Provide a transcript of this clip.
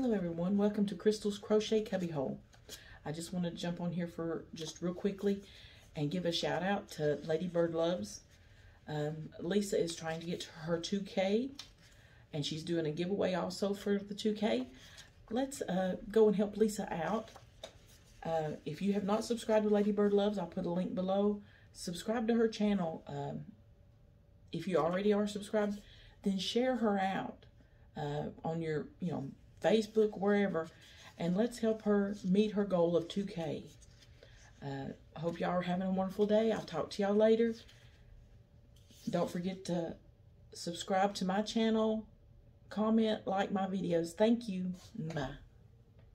Hello everyone, welcome to Chrystal's Crochet Cubbyhole. I just want to jump on here for just real quickly and give a shout out to LadybirD loves. Um, Lisa is trying to get to her 2K and she's doing a giveaway also for the 2K. Let's uh, go and help Lisa out. Uh, if you have not subscribed to LadybirD loves, I'll put a link below. Subscribe to her channel. Um, if you already are subscribed, then share her out uh, on your, you know, Facebook, wherever, and let's help her meet her goal of 2K. Uh, hope y'all are having a wonderful day. I'll talk to y'all later. Don't forget to subscribe to my channel, comment, like my videos. Thank you. Bye.